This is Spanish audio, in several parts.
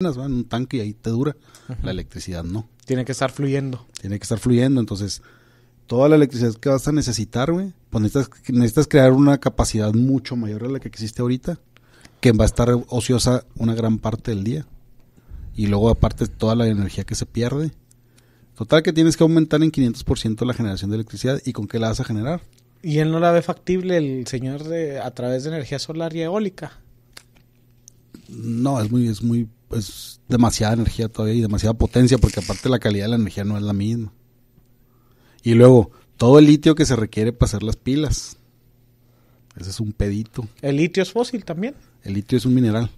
¿va? en un tanque y ahí te dura. La electricidad no. Tiene que estar fluyendo. Tiene que estar fluyendo. Entonces, toda la electricidad que vas a necesitar, güey, pues necesitas, necesitas crear una capacidad mucho mayor a la que existe ahorita, que va a estar ociosa una gran parte del día. Y luego, aparte, toda la energía que se pierde. Total que tienes que aumentar en 500% la generación de electricidad. ¿Y con qué la vas a generar? ¿Y él no la ve factible el señor de a través de energía solar y eólica? No, es muy, es muy, es demasiada energía todavía y demasiada potencia, porque aparte la calidad de la energía no es la misma. Y luego, todo el litio que se requiere para hacer las pilas. Ese es un pedito. ¿El litio es fósil también? El litio es un mineral.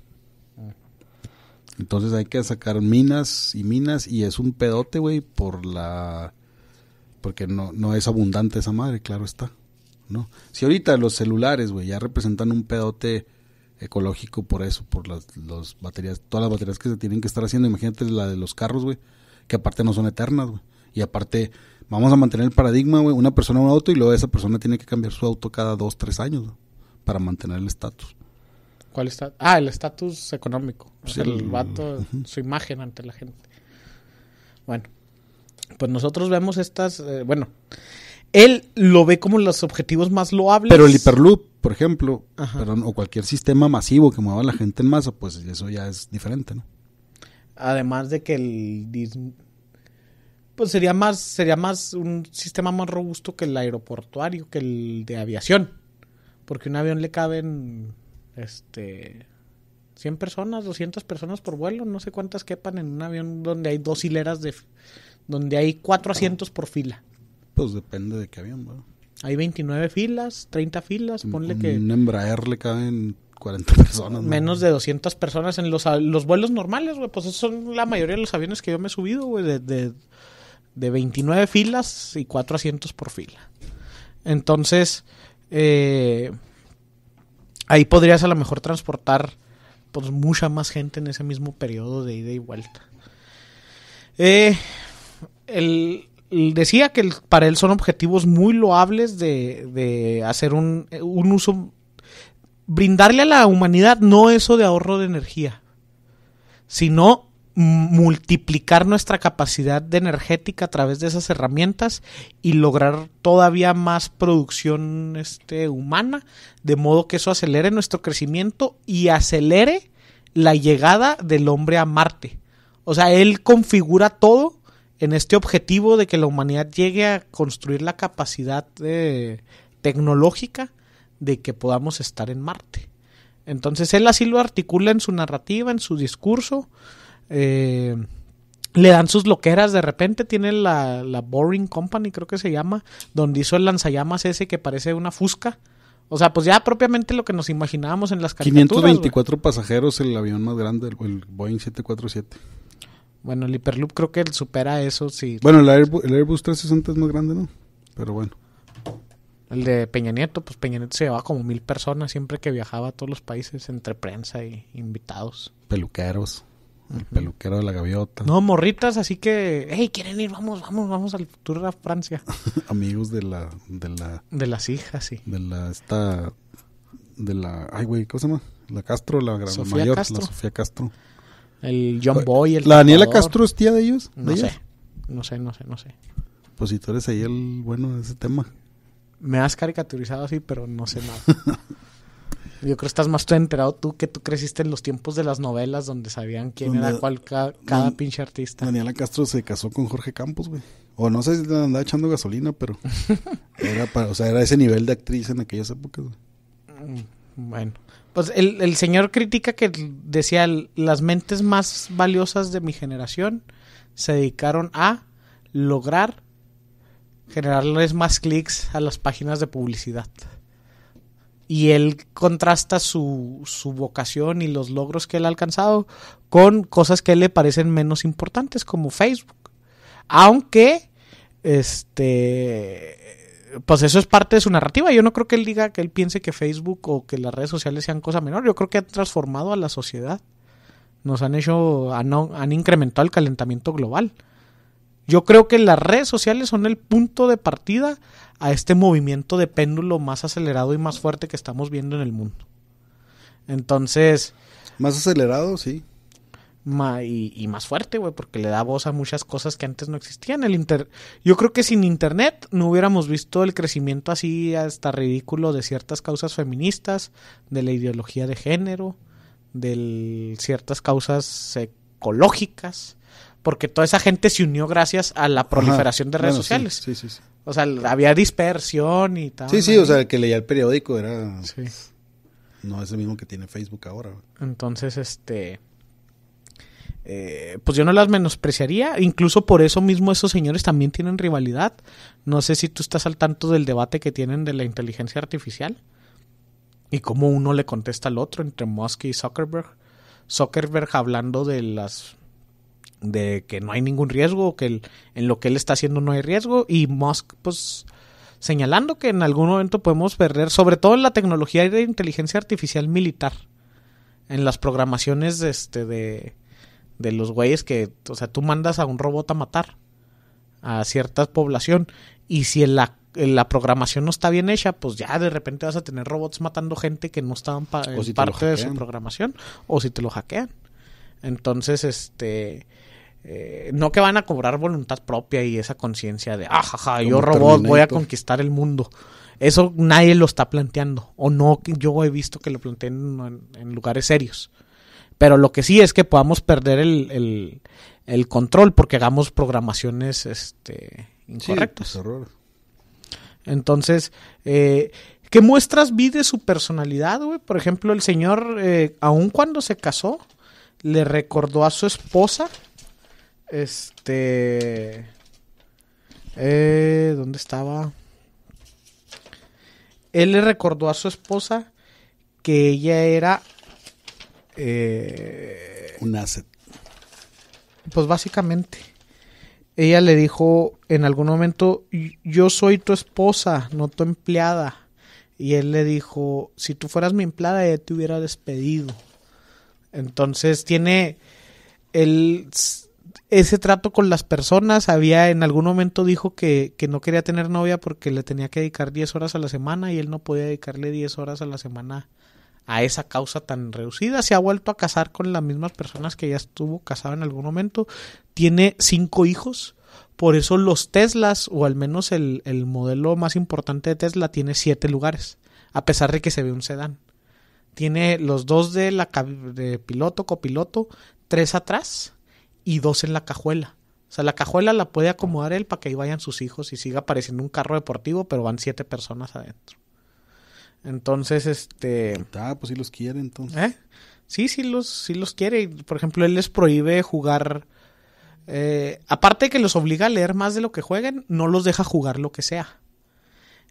Entonces hay que sacar minas y minas y es un pedote, güey, por la... Porque no, no es abundante esa madre, claro está. ¿no? Si ahorita los celulares, güey, ya representan un pedote ecológico por eso, por las los baterías, todas las baterías que se tienen que estar haciendo, imagínate la de los carros, güey, que aparte no son eternas, güey. Y aparte, vamos a mantener el paradigma, güey, una persona un auto y luego esa persona tiene que cambiar su auto cada dos, tres años, para mantener el estatus. ¿Cuál está? Ah, el estatus económico. O sea, Sí, el el- vato, su imagen ante la gente. Bueno, pues nosotros vemos estas, eh, bueno, él lo ve como los objetivos más loables. Pero el Hyperloop, por ejemplo, perdón, o cualquier sistema masivo que mueva a la gente en masa, pues eso ya es diferente, ¿no? Además de que el pues sería más sería más un sistema más robusto que el aeroportuario, que el de aviación, porque un avión le caben este 100 personas, 200 personas por vuelo, no sé cuántas quepan en un avión donde hay dos hileras de donde hay cuatro asientos por fila. Pues depende de qué avión, ¿no? Hay 29 filas, 30 filas, ponle que Un Embraer le caben 40 personas. ¿no? Menos de 200 personas en los, los vuelos normales, güey. Pues esos son la mayoría de los aviones que yo me he subido, güey. De, de, de 29 filas y 4 asientos por fila. Entonces, eh, ahí podrías a lo mejor transportar pues mucha más gente en ese mismo periodo de ida y vuelta. Eh, él decía que para él son objetivos muy loables de, de hacer un, un uso brindarle a la humanidad no eso de ahorro de energía, sino multiplicar nuestra capacidad de energética a través de esas herramientas y lograr todavía más producción este, humana, de modo que eso acelere nuestro crecimiento y acelere la llegada del hombre a Marte. O sea, él configura todo en este objetivo de que la humanidad llegue a construir la capacidad eh, tecnológica de que podamos estar en Marte. Entonces él así lo articula en su narrativa, en su discurso. eh, le dan sus loqueras de repente. Tiene la, la Boring Company, creo que se llama, donde hizo el lanzallamas ese que parece una fusca. O sea, pues ya propiamente lo que nos imaginábamos en las caricaturas. güey. 524 pasajeros, el avión más grande, el, el Boeing 747. Bueno, el Hyperloop creo que supera eso, sí. Bueno, el, Airbus, el Airbus 360 es más grande, ¿no? Pero bueno. El de Peña Nieto, pues Peña Nieto se llevaba como mil personas siempre que viajaba a todos los países entre prensa y invitados. Peluqueros. El peluquero de la gaviota. No, morritas, así que, hey, ¿quieren ir? Vamos, vamos, vamos al tour a Francia. Amigos de la, de la, De las hijas, sí. de la, esta, de la, ay güey, ¿cómo se llama? La Castro, la gran Sofía mayor, Castro. la Sofía Castro. El John Boy, el ¿La Daniela. Castro es tía de ellos? ¿De No sé, no sé, no sé, no sé. Pues si tú eres ahí el bueno de ese tema. Me has caricaturizado así, pero no sé nada. Yo creo que estás más tú enterado tú que tú creciste en los tiempos de las novelas donde sabían quién Donde- era cuál ca- cada pinche artista. Daniela Castro se casó con Jorge Campos, güey. O no sé si le andaba echando gasolina, pero era para, o sea, era ese nivel de actriz en aquellas épocas. güey. Bueno, pues el, el señor critica que decía las mentes más valiosas de mi generación se dedicaron a lograr generarles más clics a las páginas de publicidad. Y él contrasta su, su vocación y los logros que él ha alcanzado con cosas que le parecen menos importantes, como Facebook. Aunque, este, pues eso es parte de su narrativa. Yo no creo que él diga que él piense que Facebook o que las redes sociales sean cosa menor. Yo creo que han transformado a la sociedad. Nos han hecho, han, han incrementado el calentamiento global. Yo creo que las redes sociales son el punto de partida a este movimiento de péndulo más acelerado y más fuerte que estamos viendo en el mundo. Entonces, Más acelerado, sí. Ma- y, y más fuerte, güey, porque le da voz a muchas cosas que antes no existían. El inter Yo creo que sin internet no hubiéramos visto el crecimiento así hasta ridículo de ciertas causas feministas, de la ideología de género, de ciertas causas ecológicas, porque toda esa gente se unió gracias a la proliferación de redes Bueno, sociales. Sí, sí, sí. O sea, había dispersión y tal. Sí, sí, o sea, el que leía el periódico era. Sí. No es el mismo que tiene Facebook ahora. güey. Entonces, este. Eh, pues yo no las menospreciaría. Incluso por eso mismo esos señores también tienen rivalidad. No sé si tú estás al tanto del debate que tienen de la inteligencia artificial. Y cómo uno le contesta al otro entre Musk y Zuckerberg. Zuckerberg hablando de las de que no hay ningún riesgo, que en lo que él está haciendo no hay riesgo, y Musk, pues, señalando que en algún momento podemos perder, sobre todo en la tecnología de inteligencia artificial militar, en las programaciones este, de, de los güeyes que, o sea, tú mandas a un robot a matar a cierta población, y si en la, en la programación no está bien hecha, pues ya de repente vas a tener robots matando gente que no estaban pa- en si parte de su programación, o si te lo hackean. Entonces, este... eh, no que van a cobrar voluntad propia y esa conciencia de, ah, jaja, yo robot voy a conquistar el mundo. Eso nadie lo está planteando. O no, yo he visto que lo planteen en, en lugares serios. Pero lo que sí es que podamos perder el, el- el control porque hagamos programaciones este, Sí, incorrectas. pues, error. Entonces, eh, ¿qué muestras vi de su personalidad, güey? Por ejemplo, el señor, eh, aun cuando se casó, le recordó a su esposa, este, eh, ¿dónde estaba? Él le recordó a su esposa que ella era, eh, Un asset. pues básicamente, ella le dijo en algún momento, "Y- yo soy tu esposa, no tu empleada. Y él le dijo, si tú fueras mi empleada, ya te hubiera despedido. Entonces tiene el, ese trato con las personas. Había en algún momento dijo que, que no quería tener novia porque le tenía que dedicar 10 horas a la semana y él no podía dedicarle 10 horas a la semana a esa causa tan reducida. Se ha vuelto a casar con las mismas personas que ya estuvo casado en algún momento. Tiene cinco hijos. Por eso los Teslas, o al menos el, el modelo más importante de Tesla, tiene siete lugares. A pesar de que se ve un sedán. Tiene los dos de la de piloto, copiloto, tres atrás y dos en la cajuela. O sea, la cajuela la puede acomodar él para que ahí vayan sus hijos y siga pareciendo un carro deportivo, pero van siete personas adentro. Entonces, este... Ah, pues sí los quiere entonces. ¿Eh? Sí, sí los, sí los quiere. Por ejemplo, él les prohíbe jugar. eh, aparte de que los obliga a leer más de lo que jueguen, no los deja jugar lo que sea.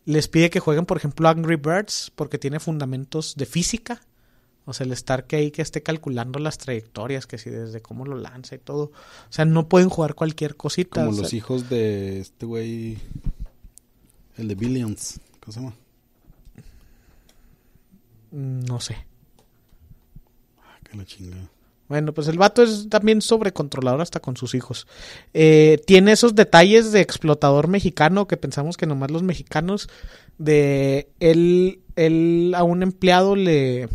Les pide que jueguen, por ejemplo, Angry Birds, porque tiene fundamentos de física. O sea, el estar que ahí que esté calculando las trayectorias, que si desde cómo lo lanza y todo. O sea, no pueden jugar cualquier cosita. Como sea, los hijos de este güey. El de Billions. ¿Cómo se llama? No sé. Ah, que la chingada. Bueno, pues el vato es también sobrecontrolador hasta con sus hijos. Eh, tiene esos detalles de explotador mexicano que pensamos que nomás los mexicanos. De él, él a un empleado le.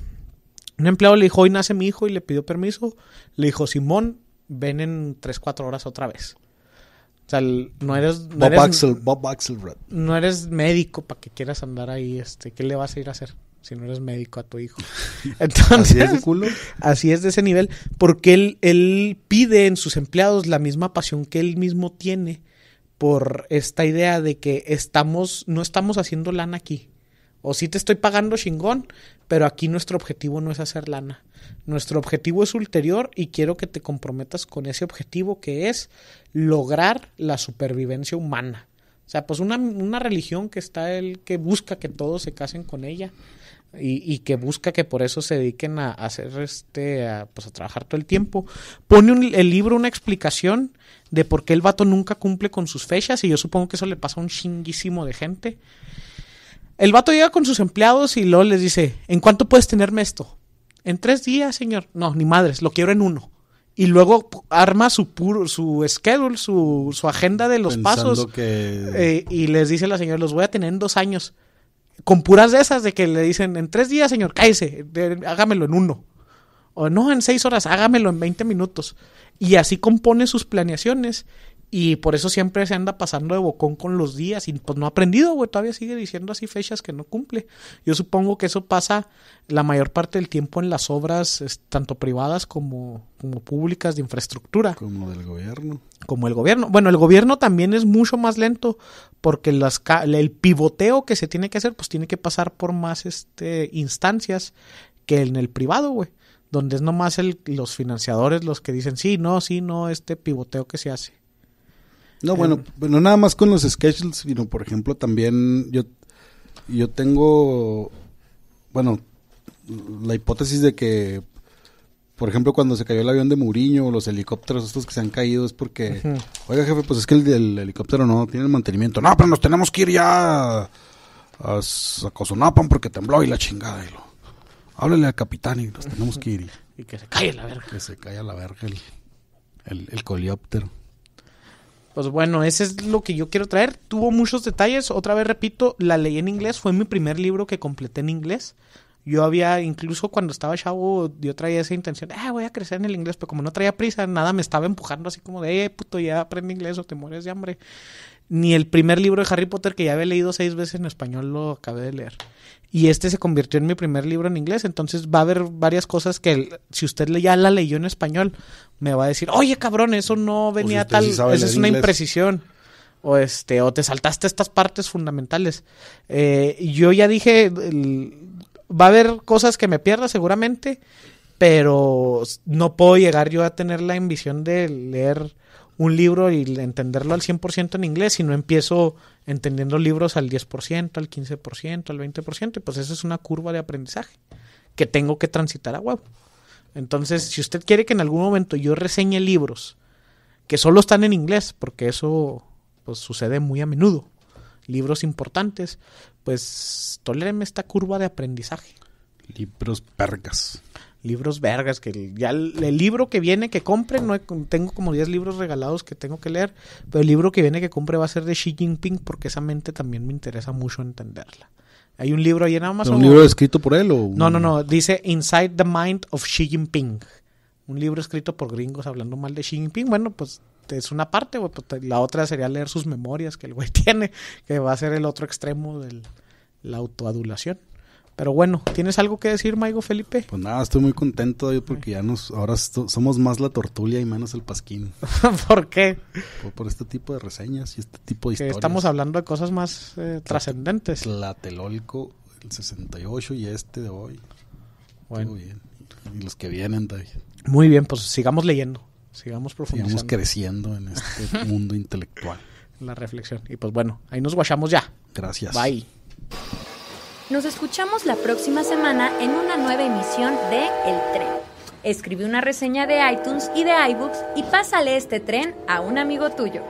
Un empleado le dijo: Hoy nace mi hijo y le pidió permiso. Le dijo: Simón, ven en 3-4 horas otra vez. O sea, no eres. No Bob, eres, Axel, Bob Axelrod. no eres médico para que quieras andar ahí. este ¿Qué le vas a ir a hacer si no eres médico a tu hijo? Entonces, Así es de culo. Así es de ese nivel, porque él, él pide en sus empleados la misma pasión que él mismo tiene por esta idea de que estamos, no estamos haciendo lana aquí. O sí te estoy pagando chingón, pero aquí nuestro objetivo no es hacer lana. Nuestro objetivo es ulterior y quiero que te comprometas con ese objetivo que es lograr la supervivencia humana. O sea, pues una, una religión que está el que busca que todos se casen con ella y, y que busca que por eso se dediquen a, a hacer este, a, pues a trabajar todo el tiempo. Pone un- el libro una explicación de por qué el vato nunca cumple con sus fechas y yo supongo que eso le pasa a un chinguísimo de gente. El vato llega con sus empleados y luego les dice, ¿en cuánto puedes tenerme esto? En tres días, señor. No, ni madres, lo quiero en uno. Y luego arma su puro, su schedule, su, su agenda de los Pensando pasos. que. Eh, y les dice la señora, los voy a tener en dos años. Con puras de esas de que le dicen, en tres días, señor, cállese, de- hágamelo en uno. O no, en seis horas, hágamelo en 20 minutos. Y así compone sus planeaciones. Y por eso siempre se anda pasando de bocón con los días. Y pues no ha aprendido, güey. Todavía sigue diciendo así fechas que no cumple. Yo supongo que eso pasa la mayor parte del tiempo en las obras, tanto privadas como, como públicas de infraestructura. Como del gobierno. Como el gobierno. Bueno, el gobierno también es mucho más lento porque las, el pivoteo que se tiene que hacer, pues tiene que pasar por más este, instancias que en el privado, güey donde es nomás el, los financiadores los que dicen sí, no, sí, no, este pivoteo que se hace. No, bueno, eh, bueno, nada más con los schedules, sino por ejemplo también yo, yo tengo, bueno, la hipótesis de que, por ejemplo, cuando se cayó el avión de Muriño o los helicópteros estos que se han caído es porque, oiga jefe, pues es que el, helicóptero no tiene el mantenimiento. No, pero nos tenemos que ir ya a, a, porque tembló y la chingada. Y lo, háblale al capitán y nos tenemos que ir. Y, que se caiga la verga. Que se caiga la verga el, el, el coleóptero. Pues bueno, ese es lo que yo quiero traer. Tuvo muchos detalles. Otra vez repito, la leí en inglés. Fue mi primer libro que completé en inglés. Yo había, incluso cuando estaba chavo, yo traía esa intención, ah, voy a crecer en el inglés, pero como no traía prisa, nada me estaba empujando así como de, eh, puto, ya aprende inglés o te mueres de hambre. Ni el primer libro de Harry Potter que ya había leído seis veces en español lo acabé de leer. Y este se convirtió en mi primer libro en inglés, entonces va a haber varias cosas que si usted ya la leyó en español, me va a decir, oye cabrón, eso no venía tal, esa es una imprecisión. O este, o te saltaste estas partes fundamentales. Eh, yo ya dije, va a haber cosas que me pierda seguramente, pero no puedo llegar yo a tener la ambición de leer un libro y entenderlo al 100% en inglés, si no empiezo entendiendo libros al 10%, al 15%, al 20%, y pues esa es una curva de aprendizaje que tengo que transitar a huevo. Entonces, si usted quiere que en algún momento yo reseñe libros que solo están en inglés, porque eso pues, sucede muy a menudo, libros importantes, pues toléreme esta curva de aprendizaje. Libros vergas libros vergas, que ya el, libro que viene que compre, no tengo como 10 libros regalados que tengo que leer, pero el libro que viene que compre va a ser de Xi Jinping porque esa mente también me interesa mucho entenderla. Hay un libro ahí en Amazon. ¿Un libro escrito por él o...? No, no, no, dice Inside the Mind of Xi Jinping. Un libro escrito por gringos hablando mal de Xi Jinping. Bueno, pues es una parte, pues, la otra sería leer sus memorias que el güey tiene, que va a ser el otro extremo de la autoadulación. Pero bueno, ¿tienes algo que decir, Maigo Felipe? Pues nada, estoy muy contento porque ya nos, ahora somos más la tortulia y menos el pasquín. ¿Por qué? Por, este tipo de reseñas y este tipo de historias. Estamos hablando de cosas más eh, trascendentes. La Telolco, el 68 y este de hoy. Bueno. bien. Y los que vienen, David. Muy bien, pues sigamos leyendo, sigamos profundizando. Sigamos creciendo en este mundo intelectual. La reflexión. Y pues bueno, ahí nos guachamos ya. Gracias. Bye. Nos escuchamos la próxima semana en una nueva emisión de El Tren. Escribe una reseña de iTunes y de iBooks y pásale este tren a un amigo tuyo.